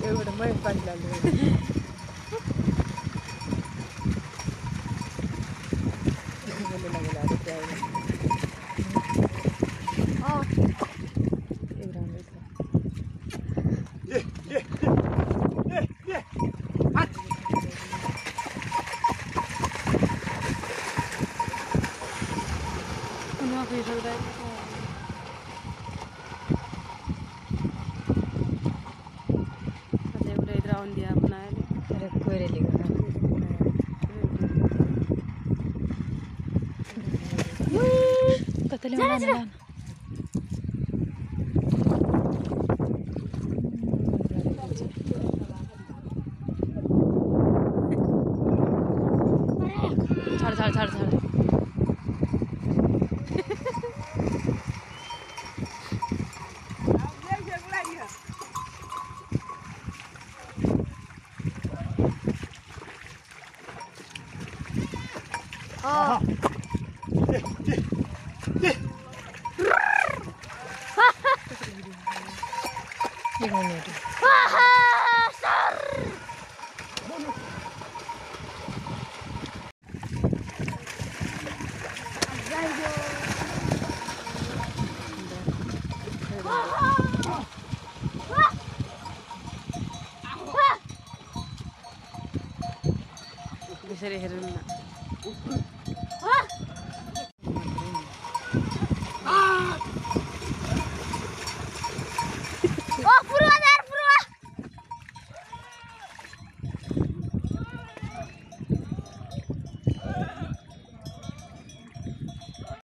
దేవుడు మై పనులు Thank you. जाऊन द्या आपण कोयरेली कतले झाड झाड झाड झाड salbay ko? Kasi udah drawn dia pernah ini. 아! 어, 불어가네!